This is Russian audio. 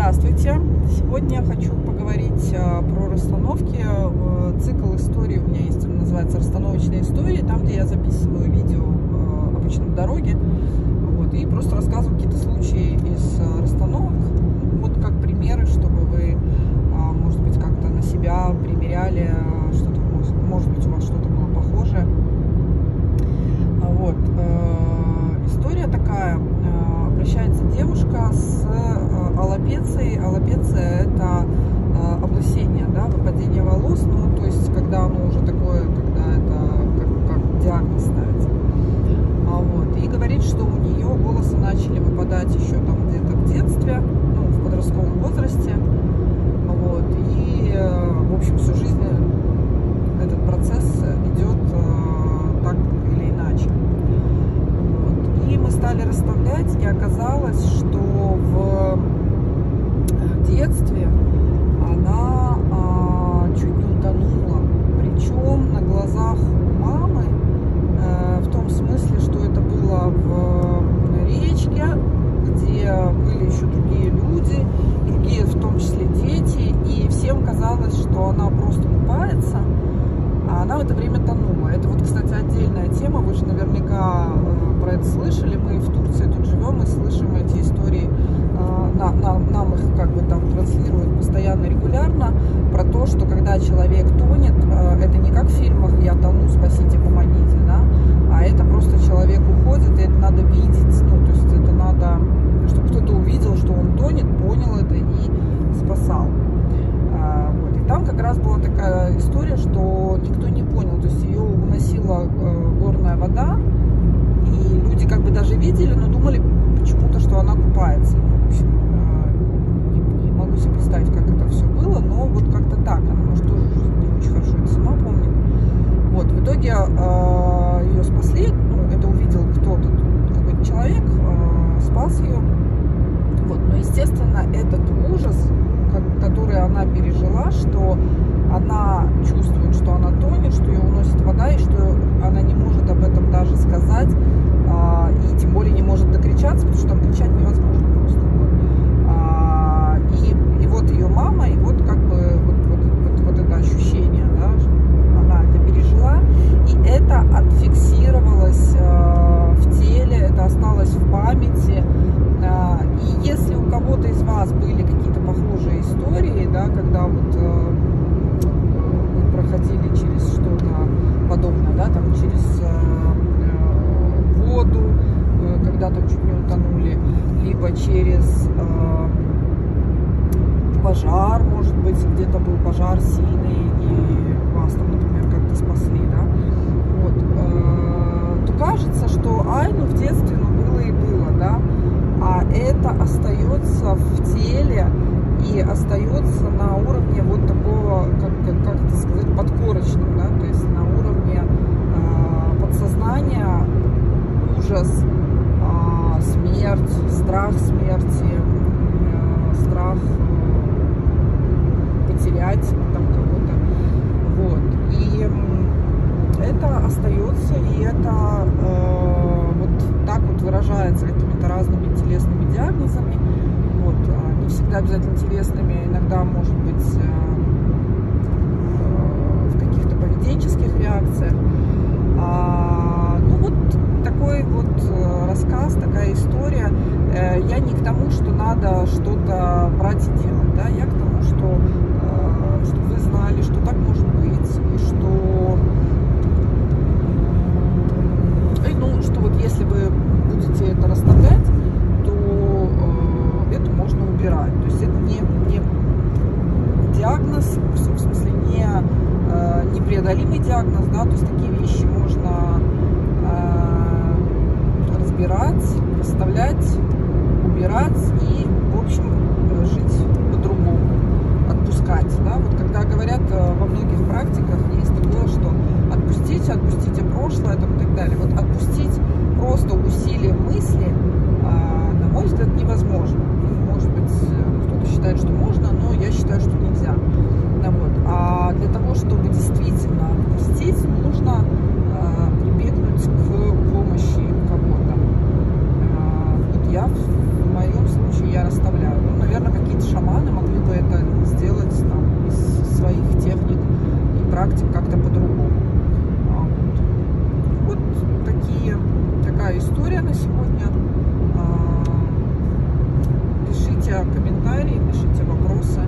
Здравствуйте! Сегодня хочу поговорить а, про расстановки. Цикл истории у меня есть, он называется «Расстановочные истории», там, где я записываю видео а, обычно в дороге. Вот, и просто рассказываю какие-то случаи из расстановок, вот как примеры, чтобы вы, может быть, как-то на себя примеряли, что-то, может быть, у вас что-то было похожее. Вот. История такая. Обращается девушка с аллопецией. Аллопеция – это э, облысение, да, выпадение волос, ну, то есть, когда оно уже такое, когда это как, как диагноз ставится. А вот, и говорит, что у нее волосы выпадать еще там где-то в детстве, ну, в подростковом возрасте. Вот, и, э, в общем, всю жизнь этот процесс идет э, так или иначе. Вот. И мы стали расставлять, и оказалось, что в детстве она а, чуть не утонула. Причем на глазах у мамы, а, в том смысле, что это было в речке, где были еще другие люди, другие в том числе дети, и всем казалось, что она просто купается, а она в это время тонула. Это вот, кстати, отдельная тема, вы же наверняка э, про это слышали, мы в Турции тут живем и слышим эти истории на, на, нам их как бы там транслируют постоянно, регулярно, про то, что когда человек тонет, э, это не как в фильмах «Я тону, спасите, помогите», да, а это просто человек уходит, и это надо видеть, ну, то есть это надо, чтобы кто-то увидел, что он тонет, понял это и спасал. Вот. И там как раз была такая история, что никто не понял, то есть ее уносила э, горная вода, и люди как бы даже видели, но думали почему-то, что она купается. Ну, в общем, себе представить, как это все было, но вот как-то так. Она, может, тоже не очень хорошо это сама помнит. Вот, в итоге э, ее спасли, ну, это увидел кто-то, какой-то человек, э, спас ее. Вот, но, естественно, этот ужас, который она пережила, что она чувствует, что она тонет, что ее уносит вода, и что она не может об этом даже сказать, э, и тем более не может докричаться, потому что там кричать невозможно просто. И вот ее мама, и вот как бы вот, вот, вот, вот это ощущение, да, она это пережила, и это отфиксировалось э, в теле, это осталось в памяти. Э, и если у кого-то из вас были какие-то похожие истории, да, когда вот э, вы проходили через что-то подобное, да, там через э, э воду, э, когда там чуть не утонули, либо через э, пожар, может быть, где-то был пожар сильный, и вас там, например, как-то спасли, да, вот, э, то кажется, что, ай, ну, в детстве, ну, было и было, да, а это остается в теле и остается на уровне вот такого, как, как, это сказать, подкорочном, да, то есть на уровне э, подсознания ужас, э, смерть, страх смерти, э, страх потерять там кого-то. Вот. И это остается, и это э, вот так вот выражается какими-то разными телесными диагнозами. Вот. Не всегда обязательно телесными, иногда может быть э, в каких-то поведенческих реакциях. А, ну вот такой вот э, рассказ, такая история. Я не к тому, что надо что-то брать и делать, да, я к тому, что чтобы вы знали, что так может быть, и что, и, ну, что вот если вы будете это расставлять, то э, это можно убирать. То есть это не, не диагноз, в смысле не э, непреодолимый диагноз, да, то есть такие вещи можно э, разбирать, расставлять, убирать и, в общем, жить страны могли бы это сделать там, из своих техник и практик как-то по-другому. А вот. вот такие, такая история на сегодня. А, пишите комментарии, пишите вопросы.